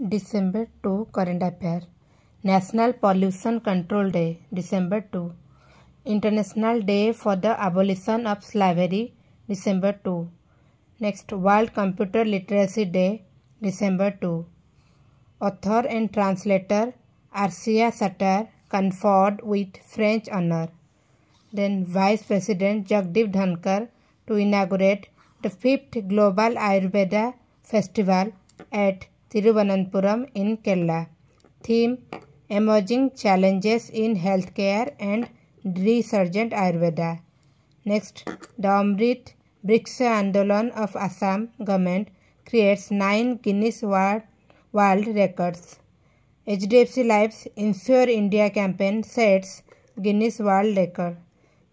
December 2 Current Affair. National Pollution Control Day December 2 International Day for the Abolition of Slavery December 2 Next World Computer Literacy Day December 2 Author and translator Arshia Sattar conferred with French honor. Then Vice President Jagdeep Dhankhar to inaugurate the 5th Global Ayurveda Festival at Thiruvananthapuram in Kerala theme emerging challenges in health care and resurgent Ayurveda next डॉमरिट bricks andolan of Assam government creates nine Guinness world world records H D F C life insure India campaign sets Guinness world record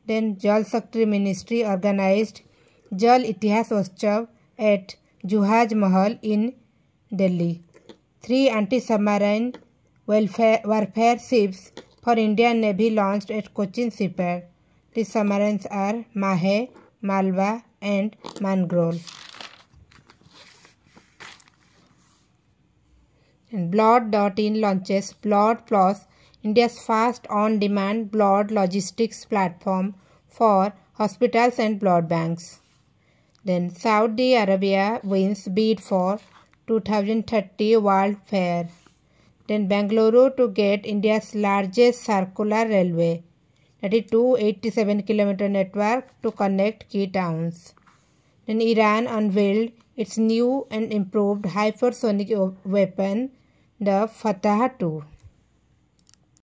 then Jal Shakti ministry organised जल इतिहास उत्सव eight जुहाज Mahal in Delhi. Three anti-submarine warfare ships for Indian Navy launched at Cochin Shipyard. These submarines are Mahe, Malwa and Mangrol. Mangrove. Blood.in launches Blood Plus, India's first on-demand blood logistics platform for hospitals and blood banks. Then Saudi Arabia wins bid for 2030 World Fair. Then Bangalore to get India's largest circular railway, that is 287 km network to connect key towns. Then Iran unveiled its new and improved hypersonic weapon, the Fattah 2.